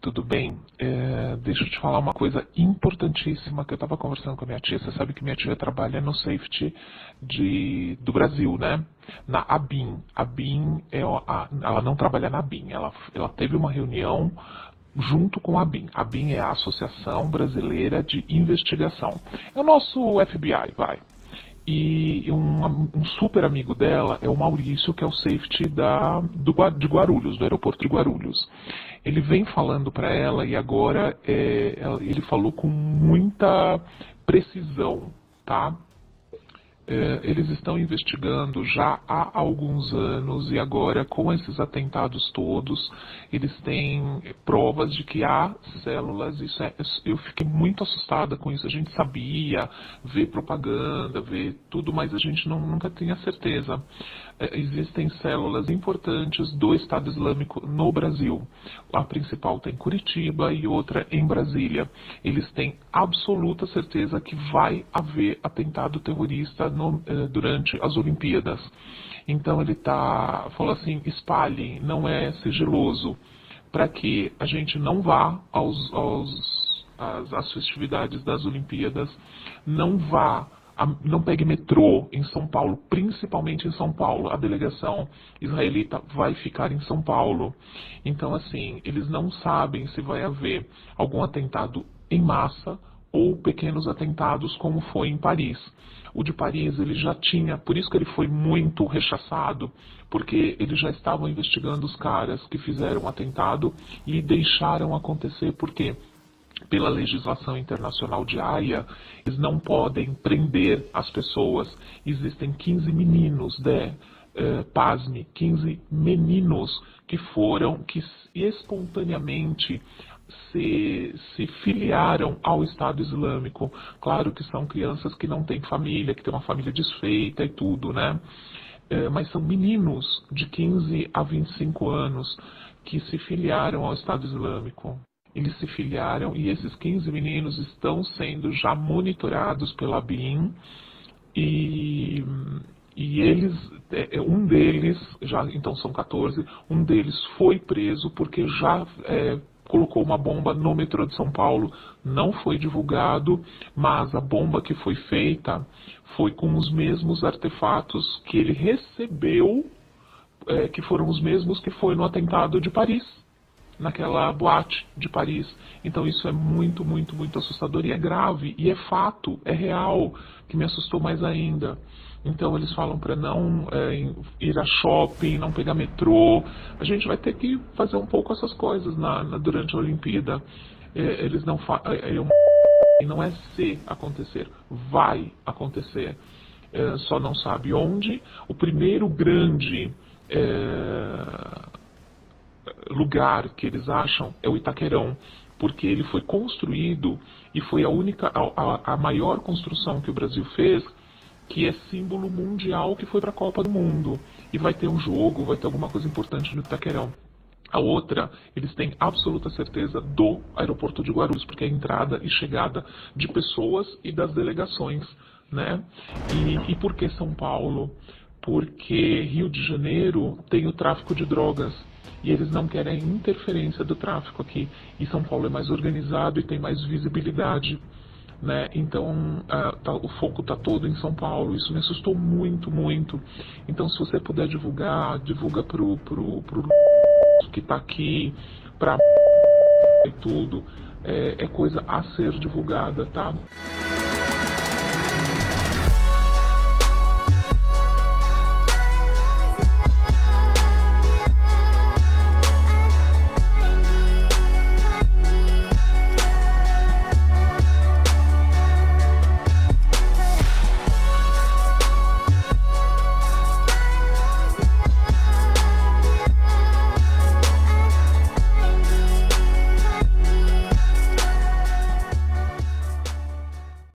tudo bem? É, deixa eu te falar uma coisa importantíssima que eu estava conversando com a minha tia. Você sabe que minha tia trabalha no safety de, do Brasil, né? Na ABIN. A BIM é a, ela não trabalha na BIM, ela, ela teve uma reunião junto com a BIM. A BIM é a Associação Brasileira de Investigação. É o nosso FBI, vai. E um, um, super amigo dela é o Maurício, que é o safety da, do, de Guarulhos, do aeroporto de Guarulhos. Ele vem falando para ela e agora é, ele falou com muita precisão, tá? É, eles estão investigando já há alguns anos e agora com esses atentados todos, eles têm provas de que há células. Isso é, eu fiquei muito assustada com isso. A gente sabia, ver propaganda, ver tudo, mas a gente não, nunca tinha certeza. É, existem células importantes do Estado Islâmico no Brasil. A principal está em Curitiba e outra em Brasília. Eles têm absoluta certeza que vai haver atentado terrorista no, eh, durante as Olimpíadas. Então ele tá, falou assim, espalhem, não é sigiloso, para que a gente não vá aos, aos, às, às festividades das Olimpíadas, não vá não pegue metrô em São Paulo, principalmente em São Paulo. A delegação israelita vai ficar em São Paulo. Então, assim, eles não sabem se vai haver algum atentado em massa ou pequenos atentados como foi em Paris. O de Paris ele já tinha, por isso que ele foi muito rechaçado, porque eles já estavam investigando os caras que fizeram o atentado e deixaram acontecer porque pela legislação internacional de Haia, eles não podem prender as pessoas. Existem 15 meninos, né? Uh, pasme, 15 meninos que foram, que espontaneamente se, se filiaram ao Estado Islâmico. Claro que são crianças que não têm família, que têm uma família desfeita e tudo, né? É, mas são meninos de 15 a 25 anos que se filiaram ao Estado Islâmico. Eles se filiaram e esses 15 meninos estão sendo já monitorados pela BIM e, e eles, é, um deles, já então são 14, um deles foi preso porque já é, colocou uma bomba no metrô de São Paulo, não foi divulgado, mas a bomba que foi feita foi com os mesmos artefatos que ele recebeu, é, que foram os mesmos que foi no atentado de Paris, naquela boate de Paris. Então isso é muito, muito, muito assustador e é grave, e é fato, é real, que me assustou mais ainda. Então eles falam para não é, ir a shopping, não pegar metrô. A gente vai ter que fazer um pouco essas coisas na, na durante a Olimpíada. É, eles não é, é não é se acontecer, vai acontecer. É, só não sabe onde. O primeiro grande é, lugar que eles acham é o Itaquerão, porque ele foi construído e foi a única, a, a, maior construção que o Brasil fez que é símbolo mundial que foi para a Copa do Mundo. E vai ter um jogo, vai ter alguma coisa importante no Itaquerão. A outra, eles têm absoluta certeza do aeroporto de Guarulhos, porque é a entrada e chegada de pessoas e das delegações. Né? E, e por que São Paulo? Porque Rio de Janeiro tem o tráfico de drogas e eles não querem interferência do tráfico aqui. E São Paulo é mais organizado e tem mais visibilidade. Né? Então tá, o foco está todo em São Paulo. Isso me assustou muito, muito. Então se você puder divulgar, divulga pro, pro, pro que está aqui, para e tudo. É, é coisa a ser divulgada, tá?